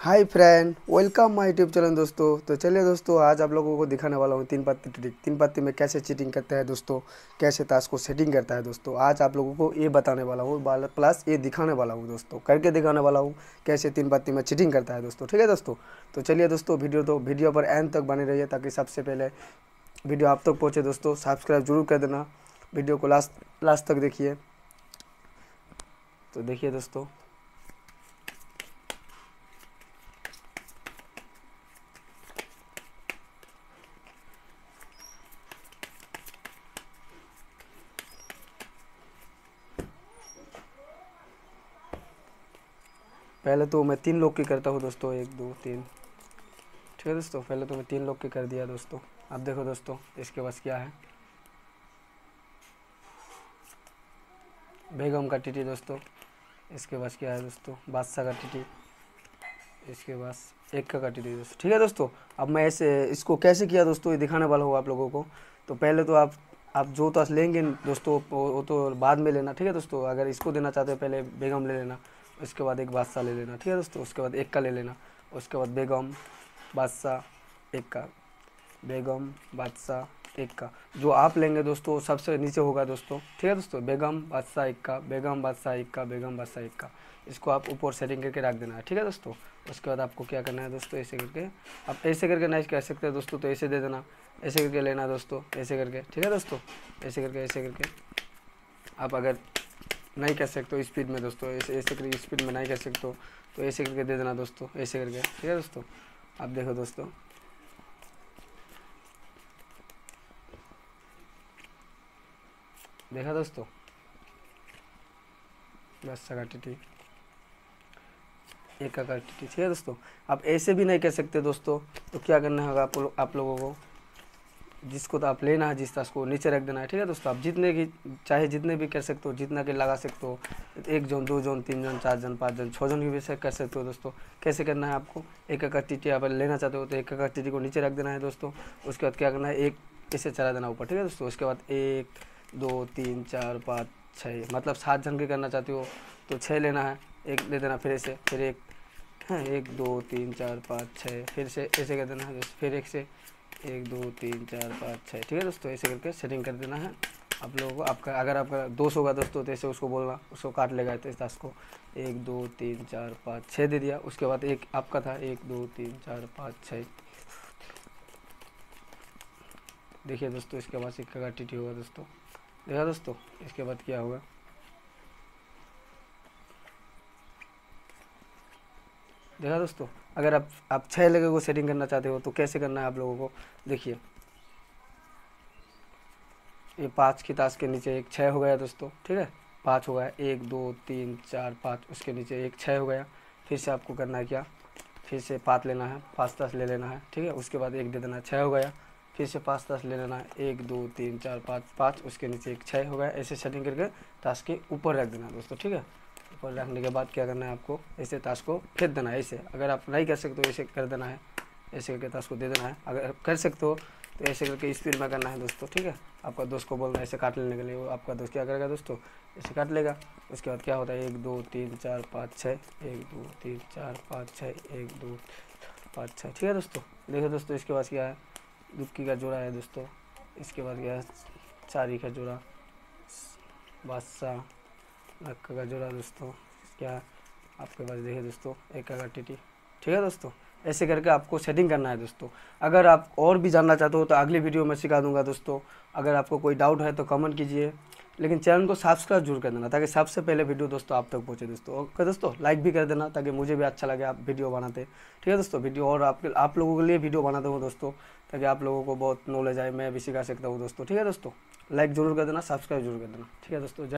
Hi friend welcome my YouTube channel दोस्तों। तो चलिए, दोस्तों, आज आप लोगों को दिखाने वाला हूँ तीन पत्ती ट्रिक तीन पत्ती में कैसे चीटिंग करते हैं, दोस्तों? कैसे ताश को सेटिंग करता है, दोस्तों? आज आप लोगों को ये बताने वाला हूँ प्लस ये दिखाने वाला हूँ, दोस्तों। करके दिखाने वाला हूँ कैसे तीन पत्ती में चीटिंग करता है, दोस्तों। ठीक है, दोस्तों? तो चलिए, दोस्तों वीडियो तो वीडियो पर एंड तक बने रहिए ताकि सबसे पहले वीडियो आप तक पहुँचे, दोस्तों। सब्सक्राइब ज़रूर कर देना। वीडियो को लास्ट लास्ट तक देखिए। तो देखिए, दोस्तों। पहले तो मैं तीन लोग की करता हूँ दोस्तों, एक, दो, तीन। ठीक है दोस्तों, पहले तो मैं तीन लोग की कर दिया दोस्तों। अब देखो दोस्तों, इसके पास क्या है। बेगम का टीटी दोस्तों, इसके पास क्या है दोस्तों, बादशाह का टीटी। इसके पास एक का टीटी दोस्तों। ठीक है दोस्तों, अब मैं ऐसे, इसको कैसे किया दोस्तों, ये दिखाने वाला हूँ आप लोगों को। तो पहले तो आप आप जो तो लेंगे दोस्तों, वो तो बाद में लेना। ठीक है दोस्तों, अगर इसको देना चाहते हो, पहले बेगम ले लेना। उसके बाद एक बादशाह ले लेना, ठीक है दोस्तों? उसके बाद एक का ले लेना, उसके बाद बेगम, बादशाह, एक का। बेगम, बादशाह, एक का। जो आप लेंगे दोस्तों सबसे नीचे होगा दोस्तों, ठीक है दोस्तों? बेगम, बादशाह, एक का। बेगम, बादशाह, एक का। बेगम, बादशाह, एक का। इसको आप ऊपर सेटिंग करके रख देना है ठीक है दोस्तों? उसके बाद आपको क्या करना है दोस्तों, ऐसे करके, आप ऐसे करके नहीं कह सकते हैं दोस्तों तो ऐसे दे देना। ऐसे करके लेना दोस्तों, ऐसे करके, ठीक है दोस्तों? ऐसे करके ऐसे करके। आप अगर नहीं कर सकते स्पीड में दोस्तों ऐसे ऐसे करके स्पीड में नहीं कर सकते तो ऐसे करके दे देना दोस्तों ऐसे करके। ठीक है दोस्तों? आप देखो दोस्तों। देखा दोस्तों? बस सगा टी एक का टी ठीक है दोस्तों? आप ऐसे भी नहीं कर सकते दोस्तों तो क्या करना होगा आप, आप लोगों को? जिसको तो आप लेना है, जिस तरह उसको नीचे रख देना है, ठीक है दोस्तों? आप जितने की चाहे जितने भी कर सकते हो, जितना के लगा सकते हो, एक जोन, दो जोन, तीन जोन, चार जन, पाँच जन छः जन की भी कर सकते हो दोस्तों। कैसे करना है आपको? एक एक टी आप लेना चाहते हो तो एक एक टी को नीचे रख देना है दोस्तों। उसके बाद क्या करना है? एक ऐसे चला देना ऊपर, ठीक है दोस्तों? उसके बाद एक, दो, तीन, चार, पाँच छः मतलब सात जन की करना चाहते हो तो छः लेना है। एक ले देना फिर ऐसे फिर एक, है, एक, दो, तीन, चार, पाँच छः फिर से ऐसे कर देना है फिर एक से एक, दो, तीन, चार, पाँच छः ठीक है दोस्तों, ऐसे करके सेटिंग कर देना है। आप लोगों को आपका, अगर आपका दोस्त होगा दोस्तों तो ऐसे उसको बोलना, उसको काट लेगा तो ताश को। एक, दो, तीन, चार, पाँच छः दे दिया। उसके बाद एक आपका था, एक, दो, तीन, चार, पाँच छः देखिए दोस्तों, इसके बाद सिक्का का टी होगा दोस्तों? देखा दोस्तों, इसके बाद क्या होगा? देखा दोस्तों, अगर आप आप छः लगे को सेटिंग करना चाहते हो तो कैसे करना है आप लोगों को? देखिए। ये पाँच की ताश के नीचे एक छः हो गया दोस्तों, ठीक है? पाँच हो गया, एक, दो, तीन, चार, पाँच, उसके नीचे एक छः हो गया। फिर से आपको करना है क्या? फिर से पाँच लेना है, पाँच ताश ले लेना है, ठीक है? उसके बाद एक दे देना छः हो गया। फिर से पाँच ताश ले लेना है, एक, दो, तीन, चार, पाँच पाँच, उसके नीचे एक छः हो गया। ऐसे सेटिंग करके ताश के ऊपर रख देना दोस्तों, ठीक है? ऊपर रखने के बाद क्या करना है आपको? ऐसे ताश को फेंक देना है, ऐसे। अगर आप नहीं कर सकते हो, ऐसे कर देना है। ऐसे करके ताश को दे देना है। अगर कर सकते हो तो ऐसे करके स्पीड में करना है दोस्तों, ठीक है? आपका दोस्त को बोलना है, ऐसे काट लेने के लिए। वो आपका दोस्त क्या करेगा दोस्तों? ऐसे काट लेगा। उसके बाद क्या होता है? एक, दो, तीन, चार, पाँच छः एक, दो, तीन, चार, पाँच छः एक, दो, पाँच छः ठीक है दोस्तों? देखो दोस्तों, इसके पास क्या है? दुक्की का जोड़ा है दोस्तों। इसके बाद क्या है? चारी का जोड़ा। बादशाह। नक्का का जोड़ा दोस्तों, क्या आपके पास देखिए दोस्तों, एक का टीटी। ठीक है दोस्तों? ऐसे करके आपको सेटिंग करना है दोस्तों। अगर आप और भी जानना चाहते हो तो अगली वीडियो में सिखा दूँगा दोस्तों। अगर आपको कोई डाउट है तो कमेंट कीजिए। लेकिन चैनल को सब्सक्राइब ज़रूर कर देना ताकि सबसे पहले वीडियो दोस्तों आप तक पहुँचे दोस्तों। ओके दोस्तों? लाइक भी कर देना ताकि मुझे भी अच्छा लगे आप वीडियो बनाते। ठीक है दोस्तों? वीडियो और आपके, आप लोगों के लिए वीडियो बनाते हूँ दोस्तों ताकि आप लोगों को बहुत नॉलेज आए, मैं भी सिखा सकता हूँ दोस्तों। ठीक है दोस्तों? लाइक ज़रूर कर देना सब्सक्राइब ज़रूर कर देना। ठीक है दोस्तों?